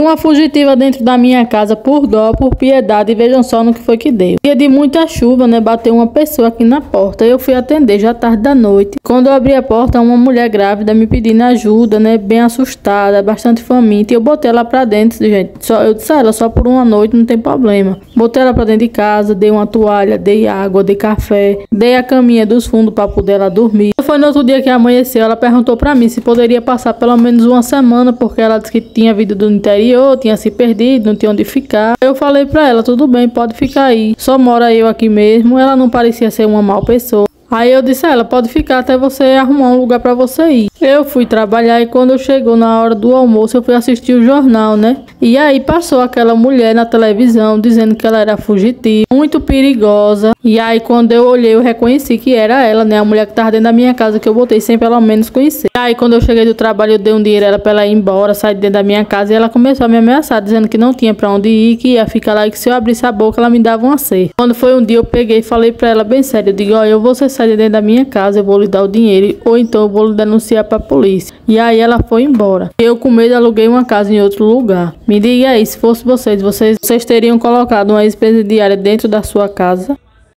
Uma fugitiva dentro da minha casa por dó, por piedade, vejam só no que foi que deu. Dia de muita chuva, né? Bateu uma pessoa aqui na porta. Eu fui atender já tarde da noite. Quando eu abri a porta, uma mulher grávida me pedindo ajuda, né? Bem assustada, bastante faminta. E eu botei ela pra dentro, gente. Só, eu disse a ela, só por uma noite não tem problema. Botei ela pra dentro de casa, dei uma toalha, dei água, dei café, dei a caminha dos fundos para poder ela dormir. Foi no outro dia que amanheceu, ela perguntou para mim se poderia passar pelo menos uma semana, porque ela disse que tinha vindo do interior, tinha se perdido, não tinha onde ficar. Eu falei para ela, tudo bem, pode ficar aí. Só mora eu aqui mesmo. Ela não parecia ser uma mal pessoa. Aí eu disse a ela, pode ficar até você arrumar um lugar para você ir. Eu fui trabalhar e quando chegou na hora do almoço eu fui assistir o jornal, né? E aí passou aquela mulher na televisão dizendo que ela era fugitiva, muito perigosa. E aí quando eu olhei eu reconheci que era ela, né? A mulher que tava dentro da minha casa que eu botei sem pelo menos conhecer. E aí quando eu cheguei do trabalho eu dei um dinheiro para ela ir embora, sair de dentro da minha casa e ela começou a me ameaçar dizendo que não tinha para onde ir, que ia ficar lá e que se eu abrisse a boca ela me dava uma C. Quando foi um dia eu peguei e falei para ela bem sério, eu digo, ó, eu vou ser sair de dentro da minha casa, eu vou lhe dar o dinheiro, ou então eu vou lhe denunciar pra polícia. E aí ela foi embora. Eu com medo aluguei uma casa em outro lugar. Me diga aí, se fosse vocês, vocês, vocês teriam colocado uma ex-presidiária dentro da sua casa?